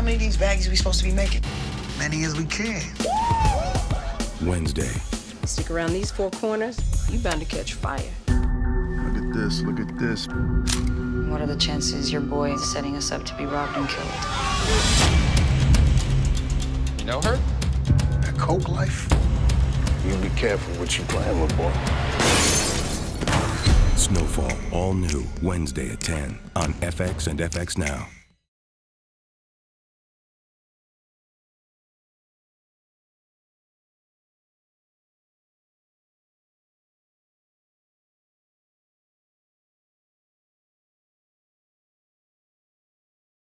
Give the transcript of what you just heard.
how many of these baggies are we supposed to be making? Many as we can. Wednesday. Stick around these four corners, you bound to catch fire. Look at this, look at this. What are the chances your boy is setting us up to be robbed and killed? You know her? That coke life? You be careful what you plan with, boy. Snowfall, all new, Wednesday at 10 on FX and FX Now.